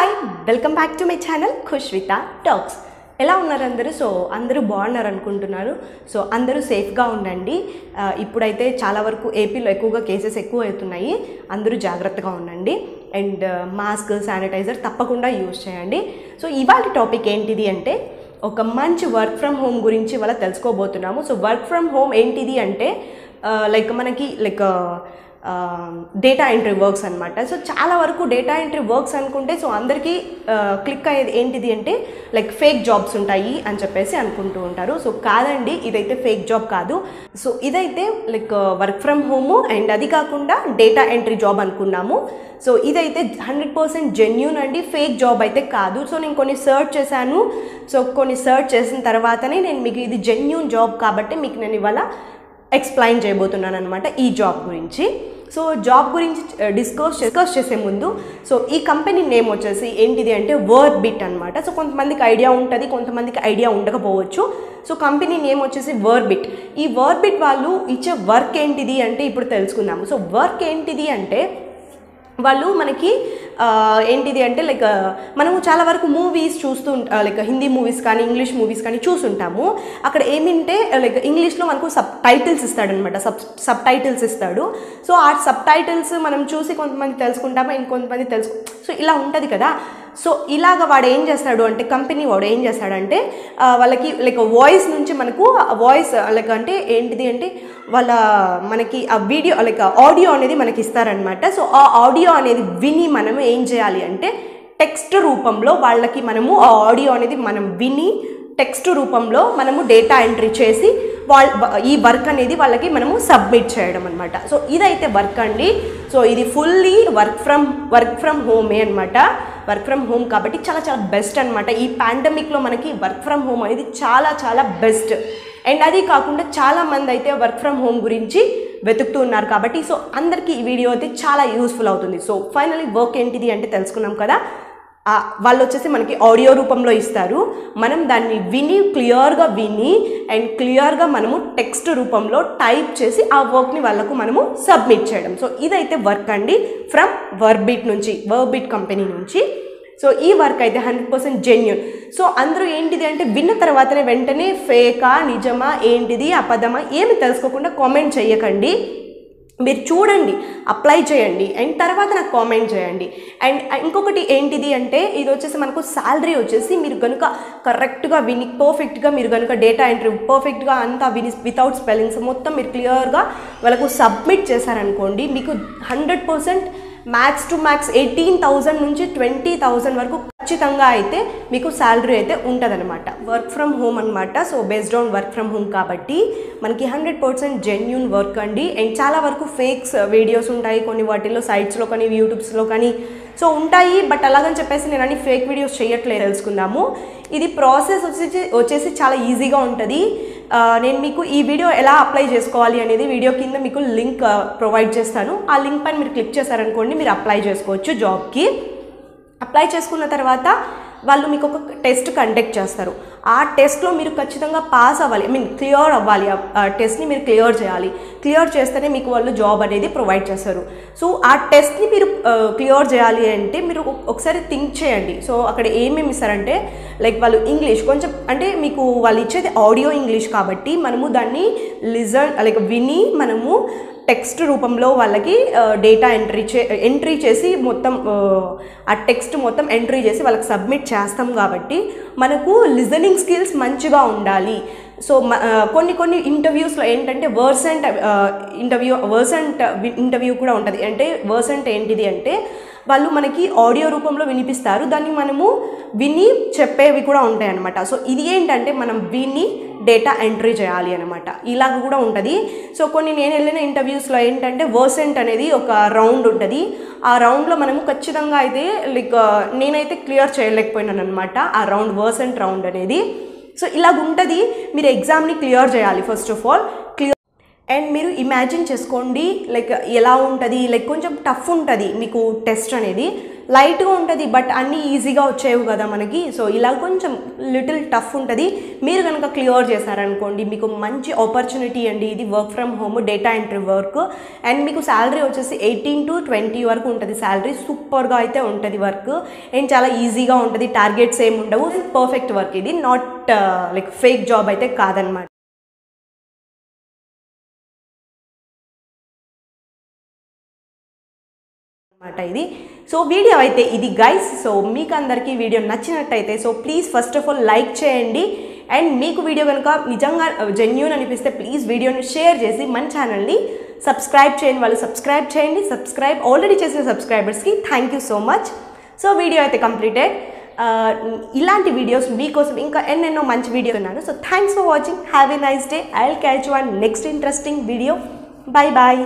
Hi welcome back to my channel Khushvitha talks ఎలా ఉన్నారు అందరూ? సో అందరూ బాగున్నారు అనుకుంటున్నారు. సో అందరూ సేఫ్గా ఉండండి. ఇప్పుడైతే చాలా వరకు ఏపీలో ఎక్కువగా కేసెస్ ఎక్కువ అవుతున్నాయి అందరూ జాగ్రత్తగా ఉండండి. అండ్ మాస్క్ శానిటైజర్ తప్పకుండా యూజ్ చేయండి. సో ఇవాళ టాపిక్ ఏంటిది అంటే ఒక మంచి వర్క్ ఫ్రమ్ హోమ్ గురించి ఇవాళ తెలుసుకోబోతున్నాము. సో వర్క్ ఫ్రమ్ హోమ్ ఏంటిది అంటే లైక్ మనకి లైక్ డేటా ఎంట్రీ వర్క్స్ అనమాట సో చాలా వరకు డేటా ఎంట్రీ వర్క్స్ అనుకుంటే సో అందరికీ క్లిక్ అయ్యేది ఏంటిది అంటే లైక్ ఫేక్ జాబ్స్ ఉంటాయి అని చెప్పేసి అనుకుంటూ ఉంటారు. సో కాదండి ఇదైతే ఫేక్ జాబ్ కాదు. సో ఇదైతే like work from home and అది కాకుండా డేటా ఎంట్రీ జాబ్ అనుకున్నాము. సో ఇదైతే హండ్రెడ్ పర్సెంట్ జెన్యున్ అండి. ఫేక్ జాబ్ అయితే కాదు. సో నేను కొన్ని సర్చ్ చేశాను. సో కొన్ని సర్చ్ చేసిన తర్వాతనే నేను మీకు ఇది జెన్యున్ జాబ్ కాబట్టి మీకు నేను ఇవాళ ఎక్స్ప్లెయిన్ చేయబోతున్నాను అనమాట ఈ జాబ్ గురించి. సో జాబ్ గురించి డిస్కస్ డిస్కస్ చేసే ముందు సో ఈ కంపెనీ నేమ్ వచ్చేసి ఏంటిది అంటే వర్క్ బిట్ అనమాట సో కొంతమందికి ఐడియా ఉంటుంది కొంతమందికి ఐడియా ఉండకపోవచ్చు. సో కంపెనీ నేమ్ వచ్చేసి వర్బిట్ ఈ వర్బిట్ వాళ్ళు ఇచ్చే వర్క్ ఏంటిది అంటే ఇప్పుడు తెలుసుకుందాము. సో వర్క్ ఏంటిది అంటే వాళ్ళు మనకి ఏంటిది అంటే లైక్ మనము చాలా వరకు మూవీస్ చూస్తూ లైక్ హిందీ మూవీస్ కానీ ఇంగ్లీష్ మూవీస్ కానీ చూస్తుంటాము. అక్కడ ఏమింటే లైక్ ఇంగ్లీష్లో మనకు సబ్ టైటిల్స్ ఇస్తాడనమాట సబ్ సబ్ టైటిల్స్ ఇస్తాడు. సో ఆ సబ్ టైటిల్స్ మనం చూసి కొంతమంది తెలుసుకుంటామా ఇంకొంతమంది తెలుసు సో ఇలా ఉంటుంది కదా. సో ఇలాగ వాడు ఏం చేస్తాడు అంటే కంపెనీ వాడు ఏం చేస్తాడంటే వాళ్ళకి లైక్ వాయిస్ నుంచి మనకు వాయిస్ లైక్ అంటే ఏంటిది అంటే వాళ్ళ మనకి ఆ వీడియో లైక్ ఆడియో అనేది మనకి ఇస్తారనమాట సో ఆ ఆడియో అనేది విని మనం ఏం చేయాలి అంటే టెక్స్ట్ రూపంలో వాళ్ళకి మనము ఆ ఆడియో అనేది మనం విని టెక్స్ట్ రూపంలో మనము డేటా ఎంట్రీ చేసి వాళ్ళ ఈ వర్క్ అనేది వాళ్ళకి మనము సబ్మిట్ చేయడం అనమాట సో ఇదైతే వర్క్ అండి. సో ఇది fully work from work from హోమే అనమాట వర్క్ ఫ్రమ్ హోమ్ కాబట్టి చాలా చాలా బెస్ట్ అనమాట ఈ పాండమిక్లో మనకి వర్క్ ఫ్రమ్ హోమ్ అనేది చాలా చాలా బెస్ట్. అండ్ అది కాకుండా చాలా మంది అయితే వర్క్ ఫ్రమ్ హోమ్ గురించి వెతుకుతూ ఉన్నారు కాబట్టి సో అందరికీ ఈ వీడియో అయితే చాలా యూస్ఫుల్ అవుతుంది. సో ఫైనలీ వర్క్ ఏంటిది అంటే తెలుసుకున్నాం కదా వాళ్ళు వచ్చేసి మనకి ఆడియో రూపంలో ఇస్తారు. మనం దాన్ని విని క్లియర్గా విని అండ్ క్లియర్గా మనము టెక్స్ట్ రూపంలో టైప్ చేసి ఆ వర్క్ని వాళ్ళకు మనము సబ్మిట్ చేయడం. సో ఇదైతే వర్క్ అండి ఫ్రమ్ వర్బిట్ నుంచి వర్బిట్ కంపెనీ నుంచి. సో ఈ వర్క్ అయితే హండ్రెడ్ పర్సెంట్ జెన్యున్ సో అందరూ ఏంటిది అంటే విన్న తర్వాతనే వెంటనే ఫేకా నిజమా ఏంటిది అబద్ధమా ఏమి తెలుసుకోకుండా కామెంట్ చేయకండి. మీరు చూడండి అప్లై చేయండి అండ్ తర్వాత నాకు కామెంట్ చేయండి. అండ్ uh, ఇంకొకటి ఏంటిది అంటే ఇది వచ్చేసి మనకు శాలరీ వచ్చేసి మీరు కనుక కరెక్ట్గా విని పర్ఫెక్ట్గా మీరు కనుక డేటా ఎంట్రీ పర్ఫెక్ట్గా అంతా విని వితౌట్ స్పెల్లింగ్స్ మొత్తం మీరు క్లియర్గా వాళ్ళకు సబ్మిట్ చేశారనుకోండి మీకు hundred percent max to max eighteen thousand నుంచి ట్వంటీ థౌజండ్ వరకు ఖచ్చితంగా అయితే మీకు శాలరీ అయితే ఉంటుందన్నమాట. వర్క్ ఫ్రమ్ హోమ్ అనమాట so based on work from home కాబట్టి మనకి హండ్రెడ్ పర్సెంట్ జెన్యున్ వర్క్ అండి. అండ్ చాలా వరకు ఫేక్స్ వీడియోస్ ఉంటాయి. కొన్ని వాటిల్లో సైట్స్లో కానీ యూట్యూబ్స్లో కానీ సో ఉంటాయి బట్ అలాగని చెప్పేసి నేను అన్ని ఫేక్ వీడియోస్ చేయట్లేదు. తెలుసుకుందాము. ఇది ప్రాసెస్ వచ్చేసి వచ్చేసి చాలా ఈజీగా ఉంటుంది. నేను మీకు ఈ వీడియో ఎలా అప్లై చేసుకోవాలి అనేది వీడియో కింద మీకు లింక్ ప్రొవైడ్ చేస్తాను. ఆ లింక్ పైన మీరు క్లిక్ చేశారనుకోండి మీరు అప్లై చేసుకోవచ్చు జాబ్కి. అప్లై చేసుకున్న తర్వాత వాళ్ళు మీకు ఒక టెస్ట్ కండక్ట్ చేస్తారు. ఆ టెస్ట్లో మీరు ఖచ్చితంగా పాస్ అవ్వాలి. ఐ మీన్ క్లియర్ అవ్వాలి. ఆ టెస్ట్ని మీరు క్లియర్ చేయాలి. క్లియర్ చేస్తేనే మీకు వాళ్ళు జాబ్ అనేది ప్రొవైడ్ చేస్తారు. సో ఆ టెస్ట్ని మీరు క్లియర్ చేయాలి అంటే మీరు ఒకసారి థింక్ చేయండి. సో అక్కడ ఏమేమి ఇస్తారంటే లైక్ వాళ్ళు ఇంగ్లీష్ కొంచెం అంటే మీకు వాళ్ళు ఇచ్చేది ఆడియో ఇంగ్లీష్ కాబట్టి మనము దాన్ని లిజన్ లైక్ విని మనము టెక్స్ట్ రూపంలో వాళ్ళకి డేటా ఎంట్రీ చే ఎంట్రీ చేసి మొత్తం ఆ, టెక్స్ట్ మొత్తం ఎంట్రీ చేసి వాళ్ళకి సబ్మిట్ చేస్తాం కాబట్టి మనకు లిజనింగ్ స్కిల్స్ మంచిగా ఉండాలి. సో మ- కొన్ని కొన్ని ఇంటర్వ్యూస్లో ఏంటంటే వర్సెంట్ ఇంటర్వ్యూ వర్సెంట్ ఇంటర్వ్యూ కూడా ఉంటుంది. అంటే వర్సెంట్ ఏంటిది అంటే వాళ్ళు మనకి ఆడియో రూపంలో వినిపిస్తారు. దాన్ని మనము విని చెప్పేవి కూడా ఉంటాయి అనమాట సో ఇది ఏంటంటే మనం విని డేటా ఎంట్రీ చేయాలి అనమాట ఇలాగ కూడా ఉంటుంది. సో కొన్ని నేను వెళ్ళిన ఇంటర్వ్యూస్లో ఏంటంటే వర్సెంట్ అనేది ఒక రౌండ్ ఉంటుంది. ఆ రౌండ్లో మనము ఖచ్చితంగా అయితే లైక్ నేనైతే క్లియర్ చేయలేకపోయినాను అనమాట ఆ రౌండ్ వర్సెంట్ రౌండ్ అనేది. సో ఇలాగ ఉంటుంది మీరు ఎగ్జామ్ని క్లియర్ చేయాలి first of all clear and మీరు ఇమాజిన్ చేసుకోండి లైక్ ఎలా ఉంటుంది లైక్ కొంచెం టఫ్ ఉంటుంది మీకు టెస్ట్ అనేది. లైట్గా ఉంటుంది బట్ అన్నీ ఈజీగా వచ్చేవి కదా మనకి. సో ఇలా కొంచెం లిటిల్ టఫ్ ఉంటుంది. మీరు కనుక క్లియర్ చేశారనుకోండి మీకు మంచి ఆపర్చునిటీ అండి. ఇది work from home data entry work. And మీకు శాలరీ వచ్చేసి ఎయిటీన్ టు ట్వంటీ వరకు ఉంటుంది శాలరీ సూపర్గా అయితే ఉంటుంది వర్క్. అండ్ చాలా ఈజీగా ఉంటుంది. టార్గెట్స్ ఏమి ఉండవు. పర్ఫెక్ట్ వర్క్ ఇది. నాట్ లైక్ ఫేక్ జాబ్ అయితే కాదనమాట. అనమాట ఇది. సో వీడియో అయితే ఇది గైస్ సో మీకు అందరికీ వీడియో నచ్చినట్టయితే so please first of all like చేయండి. అండ్ మీకు వీడియో కనుక నిజంగా uh, జెన్యున్ అనిపిస్తే ప్లీజ్ వీడియోని షేర్ చేసి మన ఛానల్ని సబ్స్క్రైబ్ చేయండి. వాళ్ళు సబ్స్క్రైబ్ చేయండి. సబ్స్క్రైబ్ ఆల్రెడీ చేసిన సబ్స్క్రైబర్స్కి thank you so much so video అయితే కంప్లీటెడ్ uh, ఇలాంటి వీడియోస్ మీకోసం ఇంకా ఎన్నెన్నో మంచి వీడియో ఉన్నాను so thanks for watching have a nice day I will catch one next interesting video bye bye